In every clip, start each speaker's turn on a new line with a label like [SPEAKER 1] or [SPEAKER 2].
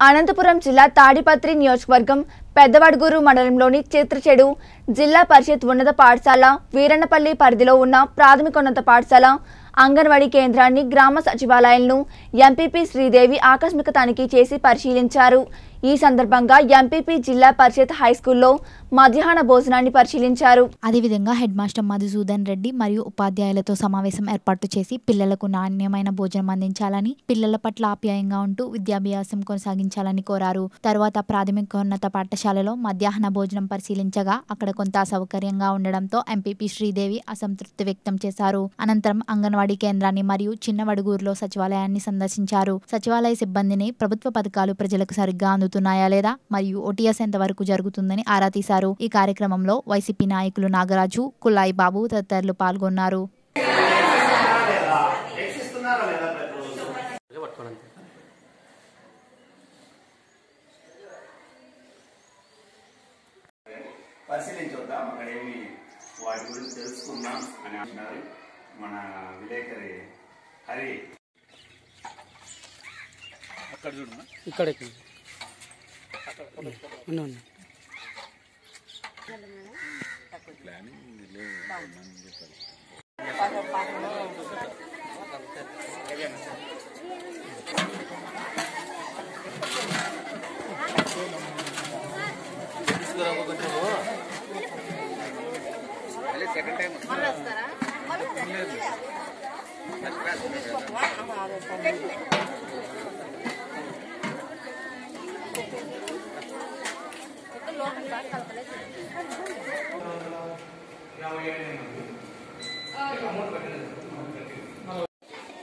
[SPEAKER 1] అనంతపురం జిల్లా తాడిపత్రి నియోజకవర్గం పెద్దవడుగూరు మండలంలోని చిత్రచెడు జిల్లా పరిషత్ ఉన్నత పాఠశాల వీరన్నపల్లి పరిధిలో ఉన్న ప్రాథమికోన్నత పాఠశాల అంగన్వాడీ కేంద్రాన్ని గ్రామ సచివాలయాలను ఎంపీపీ శ్రీదేవి ఆకస్మిక తనిఖీ చేసి పరిశీలించారు. ఈ సందర్భంగా ఎంపీపీ జిల్లా పరిషత్ హైస్కూల్లో మధ్యాహ్న భోజనాన్ని పరిశీలించారు.
[SPEAKER 2] అదేవిధంగా హెడ్ మాస్టర్ మధుసూదన్ రెడ్డి మరియు ఉపాధ్యాయులతో సమావేశం ఏర్పాటు చేసి పిల్లలకు నాణ్యమైన భోజనం అందించాలని పిల్లల పట్ల ఆప్యాయంగా ఉంటూ విద్యాభ్యాసం కొనసాగించాలని కోరారు. తర్వాత ప్రాథమికోన్నత పాఠశాలలో మధ్యాహ్న భోజనం పరిశీలించగా అక్కడ కొంత అసౌకర్యంగా ఉండడంతో ఎంపీపీ శ్రీదేవి అసంతృప్తి వ్యక్తం చేశారు. అనంతరం అంగన్వాడీ కేంద్రాన్ని మరియు చిన్నవడుగూరులో సచివాలయాన్ని సందర్శించారు. సచివాలయ సిబ్బందిని ప్రభుత్వ పథకాలు ప్రజలకు సరిగ్గా అందుతున్నాయా లేదా? మరియు ఓటీఎస్ ఎంతవరకు జరుగుతుందని ఆరా తీశారు. ఈ కార్యక్రమంలో వైసీపీ నాయకులు నాగరాజు కుల్లాయి బాబు తదితరులు పాల్గొన్నారు.
[SPEAKER 3] పరిశీలించొద్దాం. అక్కడ ఏమి వాటి గురించి తెలుసుకుందాం అని అంటున్నారు మన విలేకరి హరి.
[SPEAKER 4] ఇక్కడ ఉన్నాను సెకండ్ టైం వస్తారా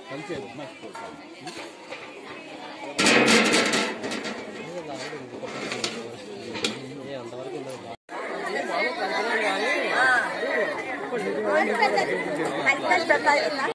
[SPEAKER 4] కలిసేది మర్చిపో అంతవరకు ఉండదు